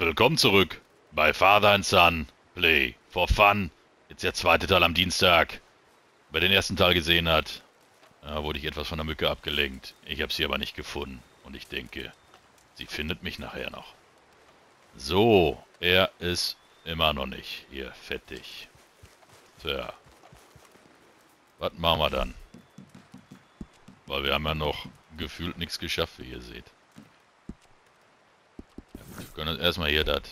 Willkommen zurück bei Father and Son Play for Fun. Jetzt der zweite Teil am Dienstag. Wer den ersten Teil gesehen hat, wurde ich etwas von der Mücke abgelenkt. Ich habe sie aber nicht gefunden. Und ich denke, sie findet mich nachher noch. So, er ist immer noch nicht hier fettig. Tja. Was machen wir dann? Weil wir haben ja noch gefühlt nichts geschafft, wie ihr seht. Wir können erstmal hier das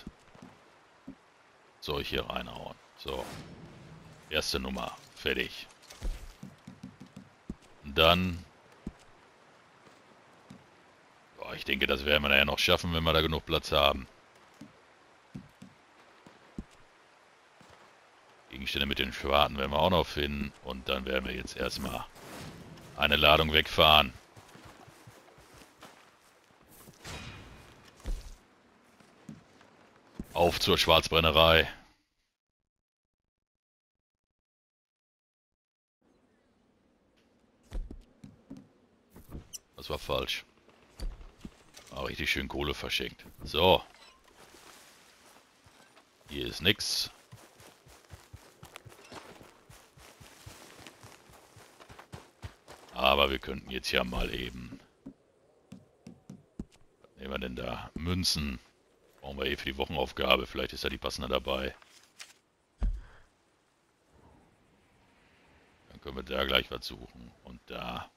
hier reinhauen. So. Erste Nummer. Fertig. dann... Boah, ich denke, das werden wir ja noch schaffen, wenn wir da genug Platz haben. Gegenstände mit den Schwarten werden wir auch noch finden. Und dann werden wir jetzt erstmal eine Ladung wegfahren. Auf zur Schwarzbrennerei. Das war falsch. War richtig schön Kohle verschenkt. So. Hier ist nix. Aber wir könnten jetzt ja mal eben... Was nehmen wir denn da? Münzen. Brauchen wir eh für die Wochenaufgabe. Vielleicht ist da die passende dabei. Dann können wir da gleich was suchen. Und da.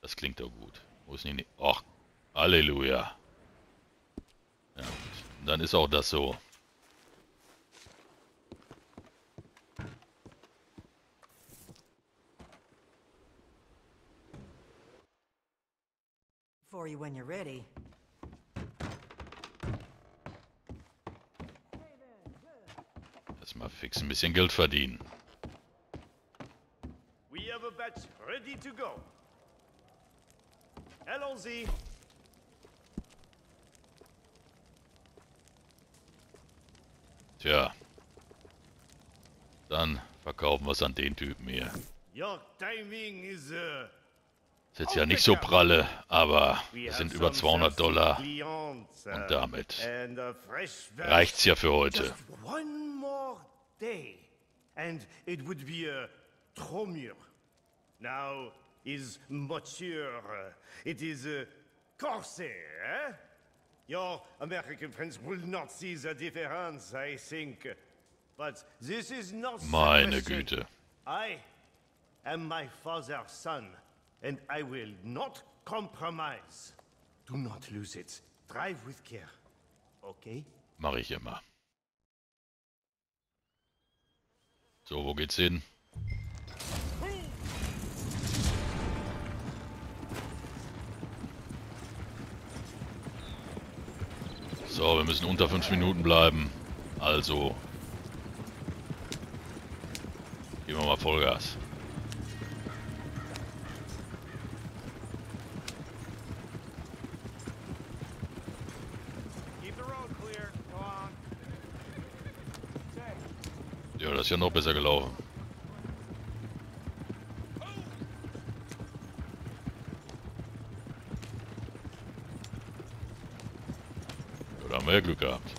Das klingt doch gut. Wo ist die... Ach, Halleluja. Ja, dann ist auch das so. For you when you're ready. Erstmal fix ein bisschen Geld verdienen. We have a batch ready to go. Allons-y. Tja. Dann verkaufen wir es an den Typen hier. Your timing is uh, ist jetzt ja nicht so pralle, aber es sind über 200 Dollar. Und damit reicht's ja für heute. And it would be a Tromure. Now is mature. It is a Corsair, eh? Your American friends will not see the difference, I think. But this is not Meine Güte. I am my father's son. And I will not compromise. Do not lose it. Drive with care. Okay? Mach ich immer. So, wo geht's hin? So, wir müssen unter 5 Minuten bleiben. Also... Geben wir mal Vollgas. Ja, noch besser gelaufen. Da haben wir ja Glück gehabt.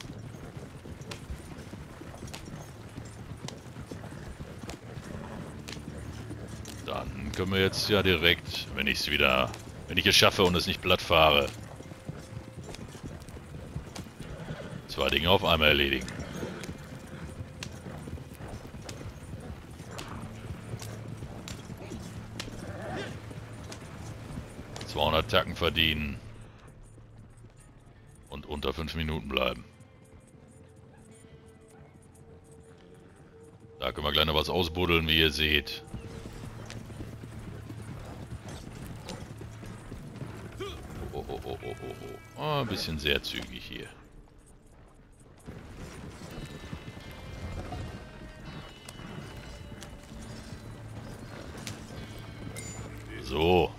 Dann können wir jetzt ja direkt, wenn ich es wieder, wenn ich es schaffe und es nicht platt fahre, zwei Dinge auf einmal erledigen. 200 Tacken verdienen. Und unter 5 Minuten bleiben. Da können wir gleich noch was ausbuddeln, wie ihr seht. Oh, oh, oh, oh, oh, oh. oh ein bisschen sehr zügig hier. So.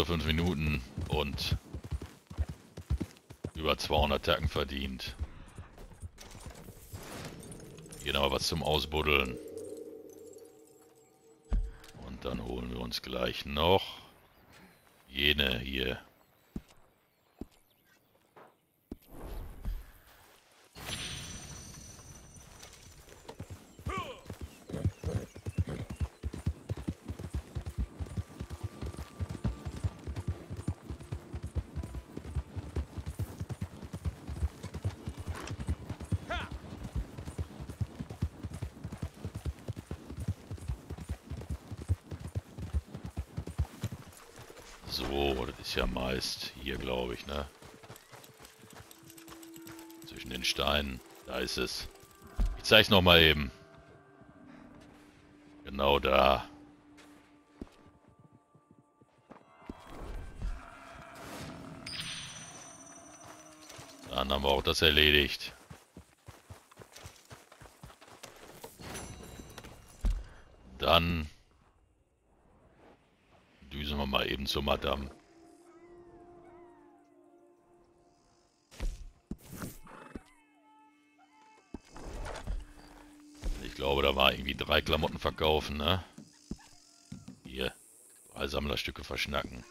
unter 5 Minuten und über 200 Tacken verdient. Hier nochmal was zum Ausbuddeln. Und dann holen wir uns gleich noch jene hier. So, das ist ja meist hier, glaube ich, ne? Zwischen den Steinen. Da ist es. Ich zeige es nochmal eben. Genau da. Dann haben wir auch das erledigt. Dann düsen wir mal eben zur Madame. Ich glaube, da war irgendwie drei Klamotten verkaufen, ne? Hier, drei Sammlerstücke verschnacken.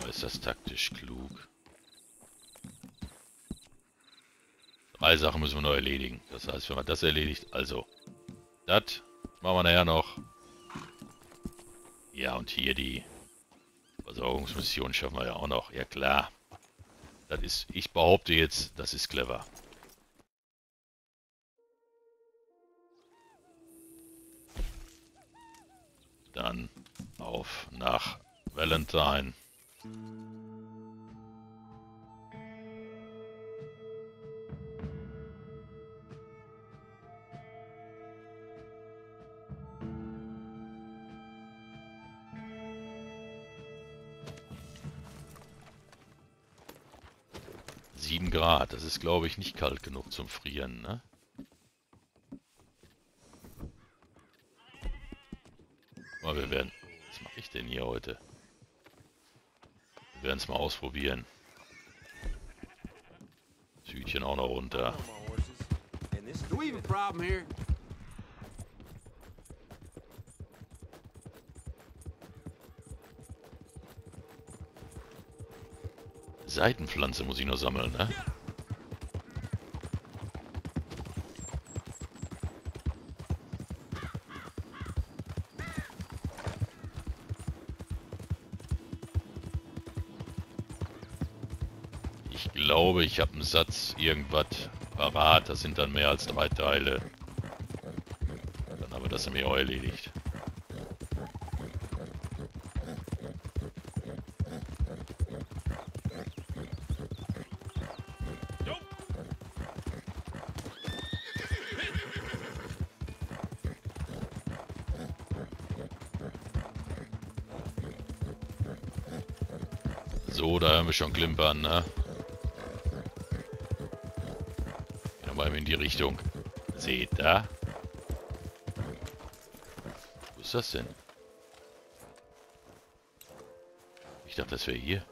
Da ist das taktisch klug. Drei Sachen müssen wir noch erledigen. Das heißt, wenn man das erledigt, also, das Machen wir nachher noch. Ja, und hier die Versorgungsmission schaffen wir ja auch noch. Ja, klar. Das ist, ich behaupte jetzt, das ist clever. Dann auf nach Valentine. Grad. Das ist, glaube ich, nicht kalt genug zum Frieren, ne? Mal, wir werden... Was mache ich denn hier heute? Wir werden es mal ausprobieren. Südchen auch noch runter. Seitenpflanze muss ich nur sammeln, ne? Ich glaube, ich habe einen Satz irgendwas parat. Das sind dann mehr als drei Teile. Dann haben wir das nämlich auch erledigt. So, da hören wir schon klimpern, ne? Gehen wir mal in die Richtung. Seht da? Wo ist das denn? Ich dachte, das wäre hier.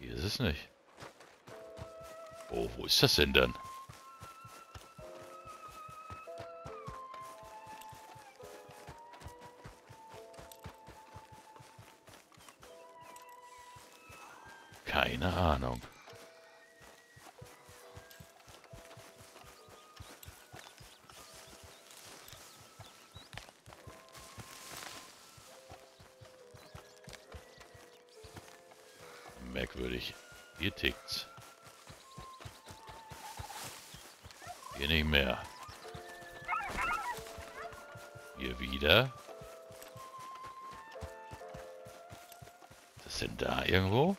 Hier ist es nicht. Oh, wo ist das denn dann? Hier nicht mehr. Hier wieder. Das sind da irgendwo?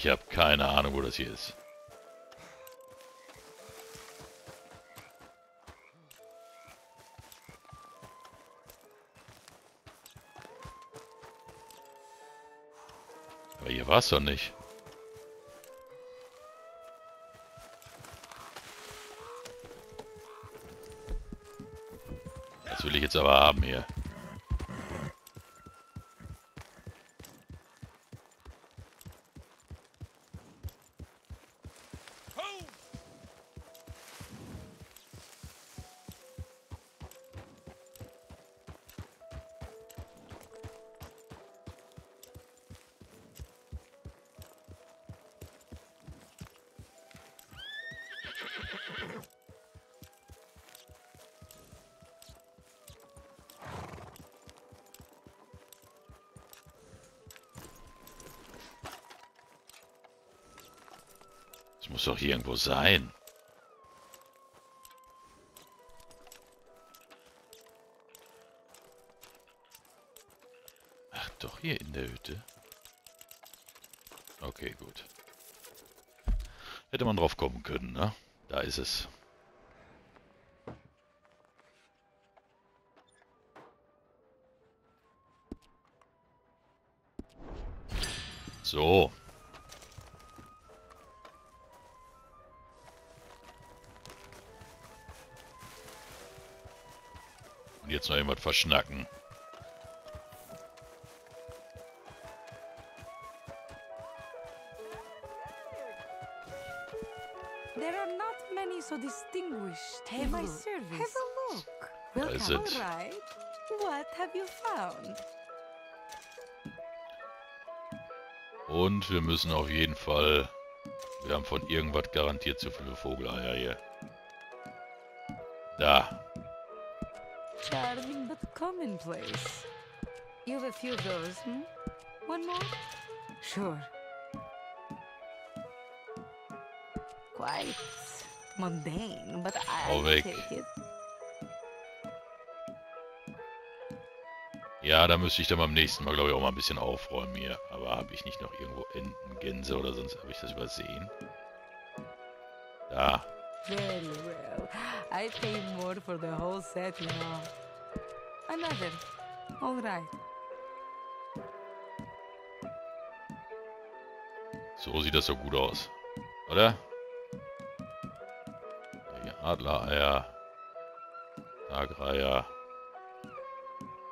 Ich habe keine Ahnung, das hier ist. Aber hier war es doch nicht. Das will ich jetzt aber haben hier. Hier irgendwo sein. Ach, doch hier in der Hütte. Okay, gut. Hätte man drauf kommen können, ne? Da ist es. So. Jetzt noch jemand verschnacken. There are not many so distinguished Hey, in my my service. Have a look. Ist All right. What have you found? Und wir müssen auf jeden Fall... Wir haben von irgendwas garantiert zu viele Vogeleier hier. Da. Charming but commonplace. You have a few of those, hmm? One more? Sure. Quite mundane, but I'll weg. take it. Ja, da müsste ich dann beim nächsten Mal, glaube ich, auch mal ein bisschen aufräumen hier. Aber habe ich nicht noch irgendwo Enten, Gänse oder sonst... Habe ich das übersehen? Da. Very well. I pay more for the whole set, you know. Another. All right. So sieht das so gut aus. Oder? Adlereier. Tagreier.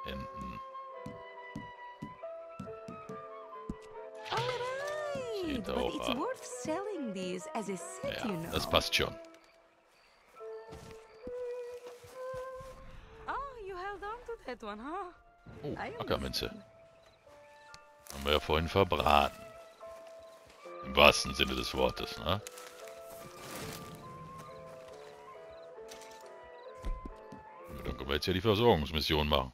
Enten. Right. Auch it's aus. worth selling these as a set, you Ja, das passt schon. That one, huh? Oh, Ackerminze. Haben wir ja vorhin verbraten. Im wahrsten Sinne des Wortes, ne? Dann können wir jetzt ja die Versorgungsmission machen.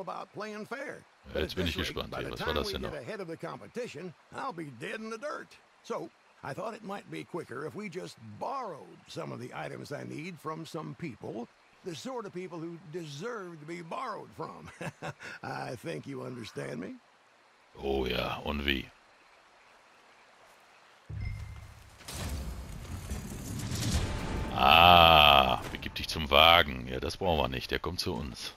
About playing fair. Ja, jetzt bin ich gespannt hier. Was war das denn noch? So I thought it might be quicker if we just borrowed some of the items I need from some people, the sort of people who deserve to be borrowed from. I think you understand me. Oh ja, und wie? Ah, begib dich zum Wagen. Ja, das brauchen wir nicht. Der kommt zu uns.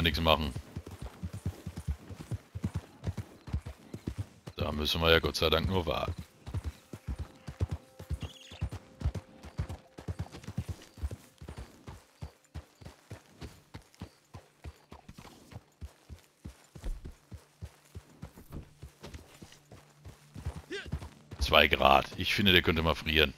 wir nichts machen. Da müssen wir ja Gott sei Dank nur warten. Zwei Grad. Ich finde, der könnte mal frieren.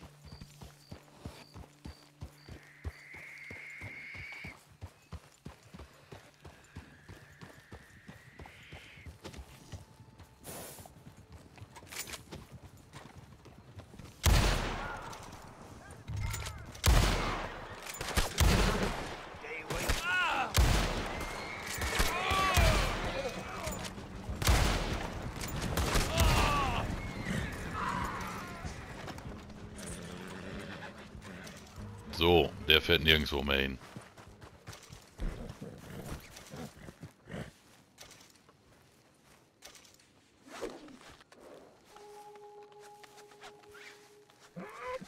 So, der fährt nirgendwo mehr hin.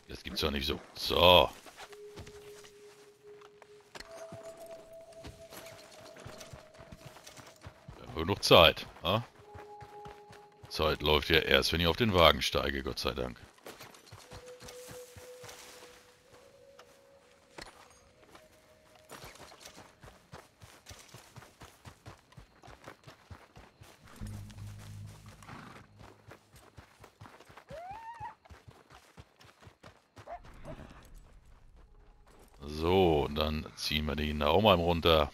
Das gibt's doch nicht so. So. Genug Zeit. Ha? Zeit läuft ja erst, wenn ich auf den Wagen steige, Gott sei Dank. Dann ziehen wir den mal runter.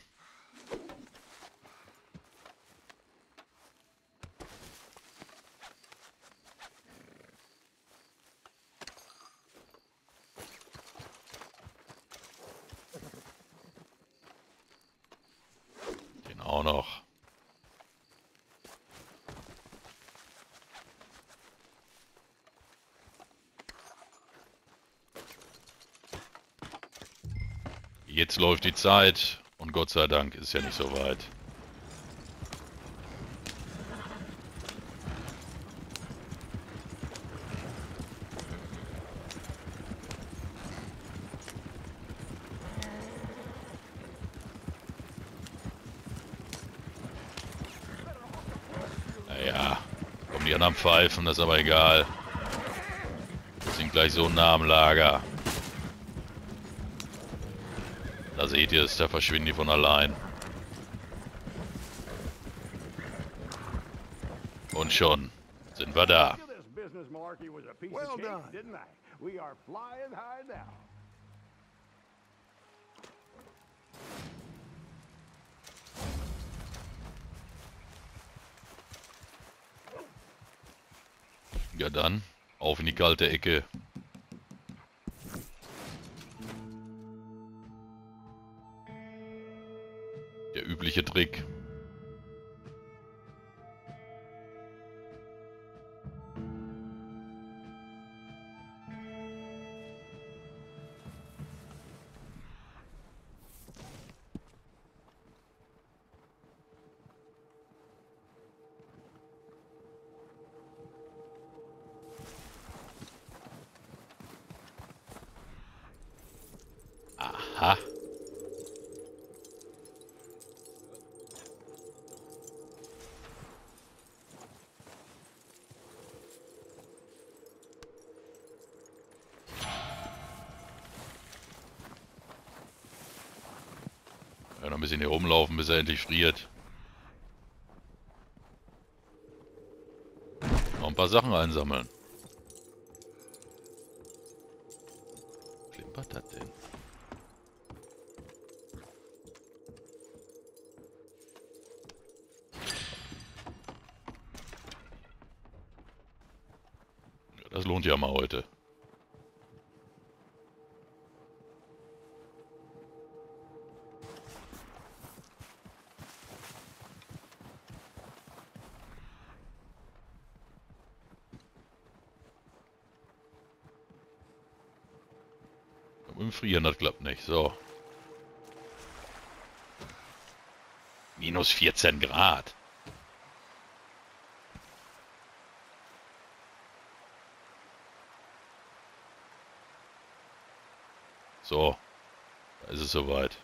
Den auch noch. Jetzt läuft die Zeit und Gott sei Dank ist ja nicht so weit. Naja, kommen die anderen pfeifen, das ist aber egal. Wir sind gleich so nah am Lager. Da seht ihr es, da verschwinden die von allein. Und schon sind wir da. Well cake, didn't I? We are flying high now. Ja dann, auf in die kalte Ecke. Übliche Trick. Ja, noch ein bisschen hier rumlaufen, bis er endlich friert. Noch ein paar Sachen einsammeln. Klimpert das denn? Das lohnt ja mal heute. Minus 14 Grad. So. Da ist es soweit.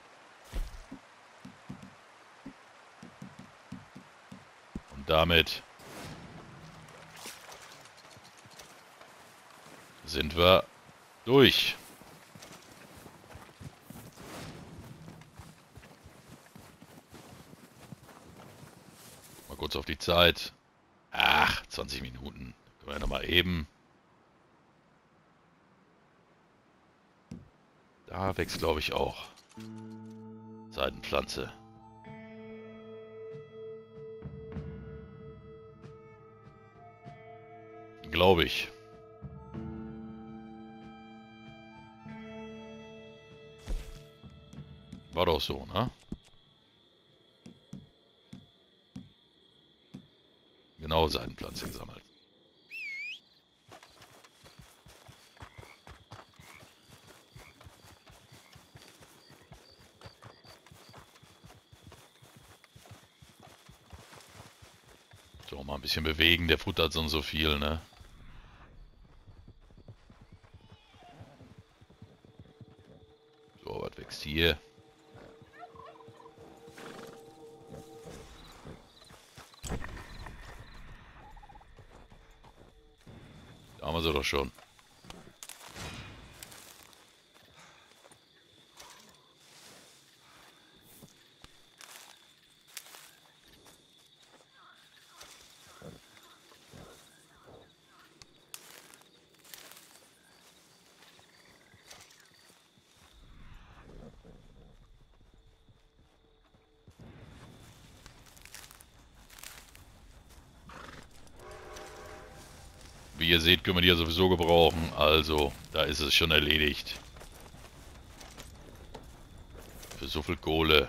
Und damit sind wir durch. kurz auf die Zeit. Ach, 20 Minuten. Können wir nochmal eben. Da wächst, glaube ich, auch Seidenpflanze. Glaube ich. War doch so, ne? Genau Seidenpflanze gesammelt. So, mal ein bisschen bewegen, der futtert sonst so viel, ne? Haben wir sie doch schon. Ihr seht, können wir die ja sowieso gebrauchen. Also, da ist es schon erledigt. Für so viel Kohle.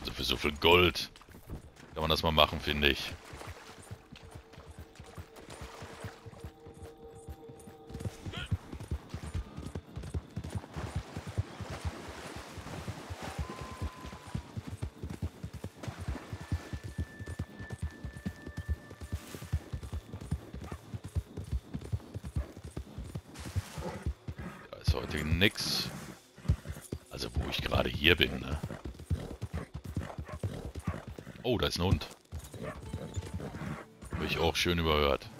Also für so viel Gold. Kann man das mal machen, finde ich. Heute nix. Also wo ich gerade hier bin, ne? Oh, da ist ein Hund. Habe ich auch schön überhört.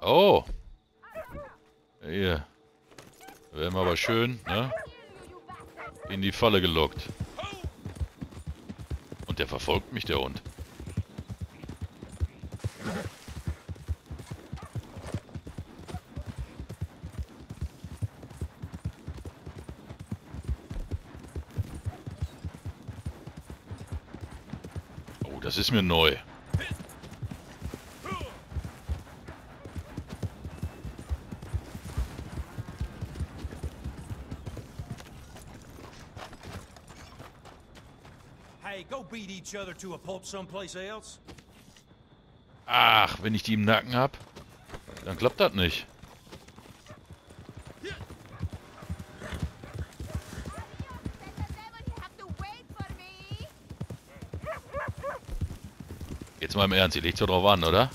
Oh! Hier. Werden wir aber schön, ne? In die Falle gelockt. Und der verfolgt mich, der Hund. Oh, das ist mir neu. Ach, wenn ich die im Nacken hab, dann klappt das nicht. Jetzt mal im Ernst, ihr legt so drauf an, oder?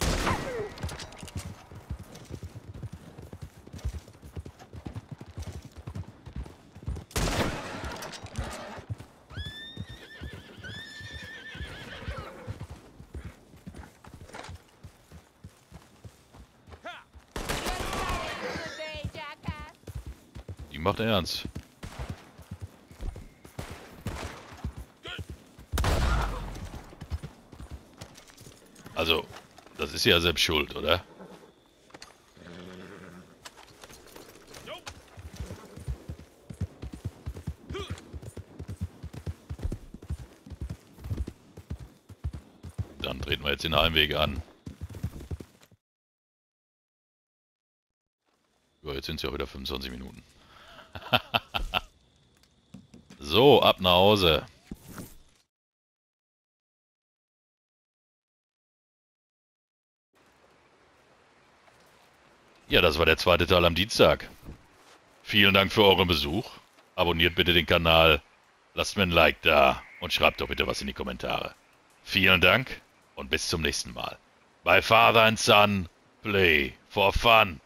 Die macht ernst. Also, das ist ja selbst schuld, oder? Dann treten wir jetzt den Heimweg an. Ja, jetzt sind es ja wieder 25 Minuten. so, ab nach Hause. Ja, das war der zweite Teil am Dienstag. Vielen Dank für euren Besuch. Abonniert bitte den Kanal, lasst mir ein Like da und schreibt doch bitte was in die Kommentare. Vielen Dank und bis zum nächsten Mal. Bei Father and Son, play for fun.